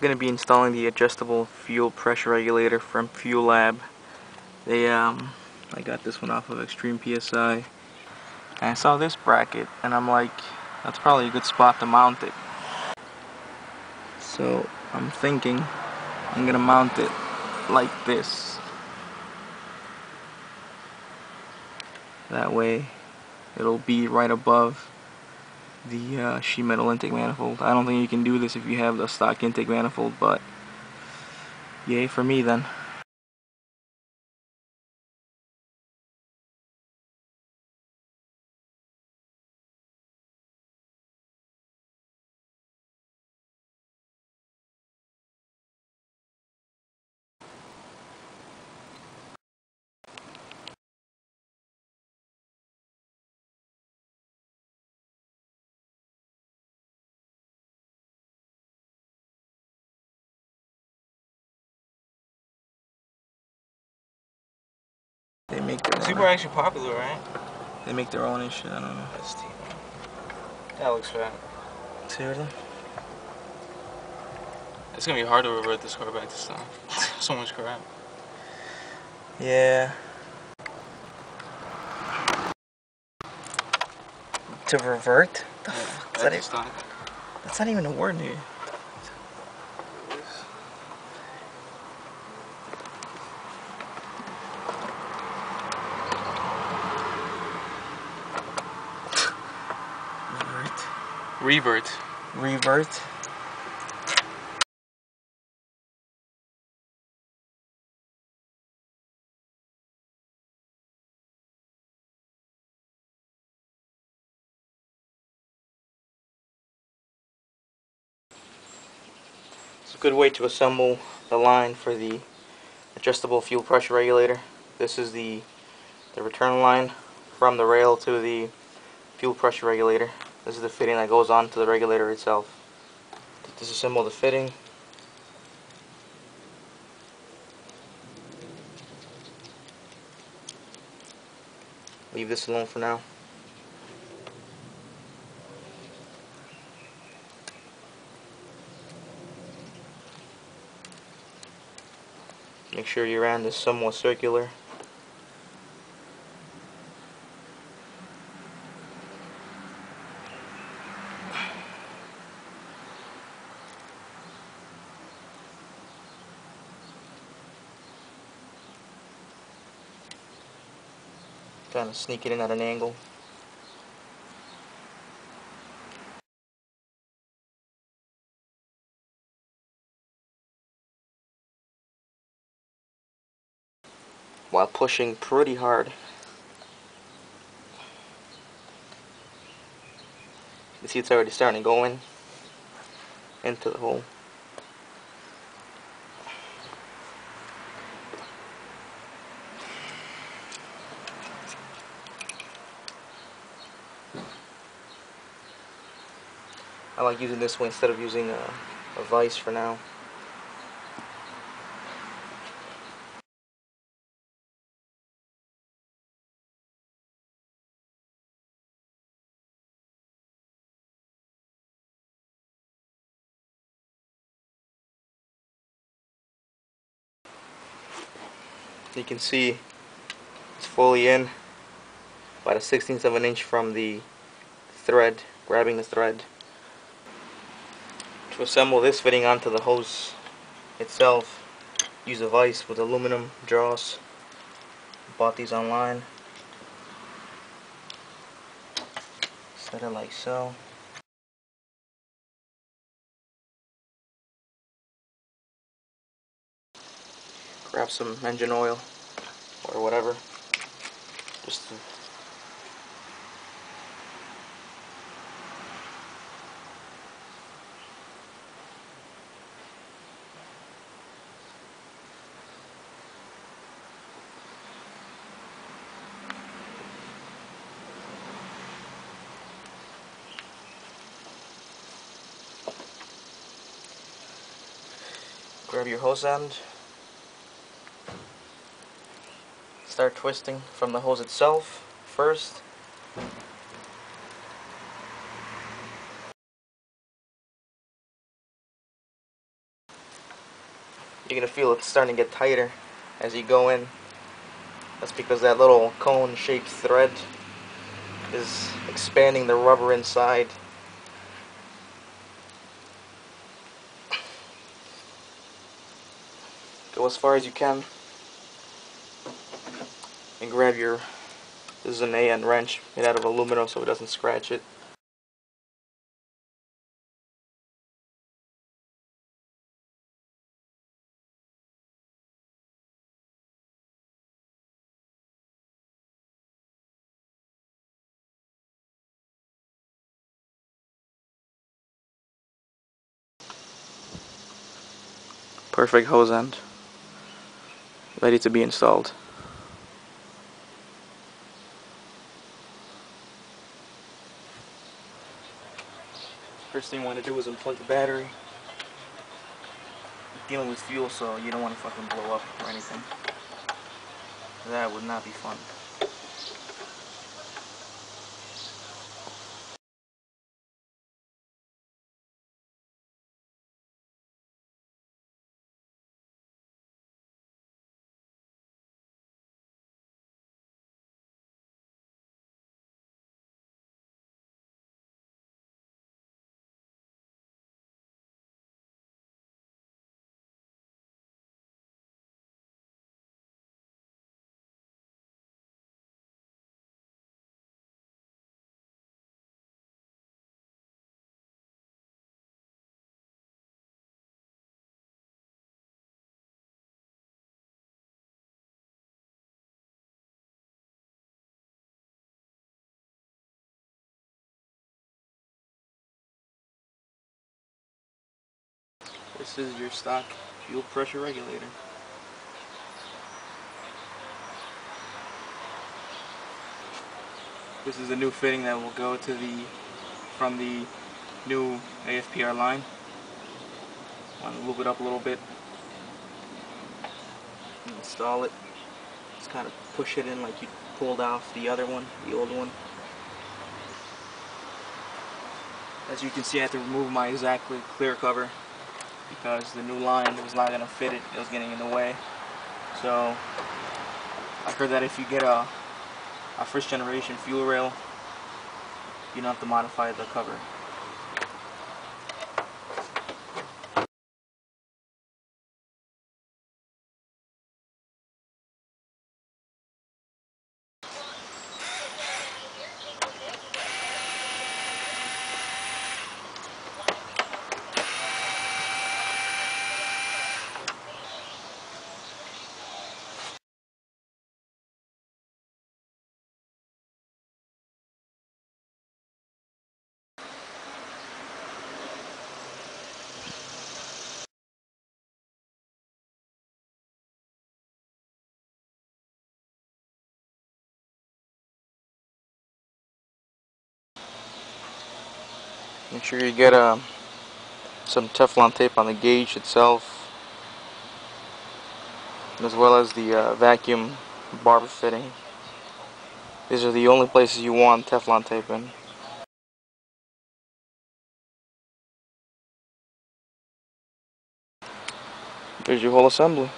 Going to be installing the adjustable fuel pressure regulator from Fuelab. They, um, I got this one off of Extreme PSI. And I saw this bracket and I'm like, that's probably a good spot to mount it. So I'm thinking I'm going to mount it like this. That way it'll be right above the uh, sheet metal intake manifold. I don't think you can do this if you have the stock intake manifold, but yay for me then. Make their Super own. actually popular, right? They make their own and shit. I don't know. That looks fat. Seriously? It's gonna be hard to revert this car back to stock. so much crap. Yeah. To revert? The Yeah, fuck? That that's not even a word here. Revert. Revert. Revert. It's a good way to assemble the line for the adjustable fuel pressure regulator. This is the the return line from the rail to the fuel pressure regulator. This is the fitting that goes on to the regulator itself. Disassemble the fitting. Leave this alone for now. Make sure your end is somewhat circular. Kind of sneak it in at an angle. While pushing pretty hard. You see it's already starting to go in into the hole. I like using this one instead of using a, a vise for now. You can see it's fully in about a 16th of an inch from the thread, grabbing the thread. To assemble this fitting onto the hose itself, use a vise with aluminum jaws. Bought these online. Set it like so. Grab some engine oil or whatever. Just grab your hose end. Start twisting from the hose itself first. you're gonna feel it's starting to get tighter as you go in. That's because that little cone-shaped thread is expanding the rubber inside. As far as you can and grab your this is an AN wrench made out of aluminum so it doesn't scratch it. Perfect hose end. Ready to be installed. First thing you want to do is unplug the battery. Dealing with fuel, so you don't want to fucking blow up or anything. That would not be fun. This is your stock fuel pressure regulator. This is a new fitting that will go to the from the new AFPR line. Want to move it up a little bit. Install it. Just kind of push it in like you pulled off the other one, the old one. As you can see, I have to remove my exactly clear cover because the new line was not going to fit it. It was getting in the way. So I heard that if you get a, a first generation fuel rail, you don't have to modify the cover. Make sure you get uh, some Teflon tape on the gauge itself as well as the uh, vacuum barb fitting. These are the only places you want Teflon tape in. There's your whole assembly.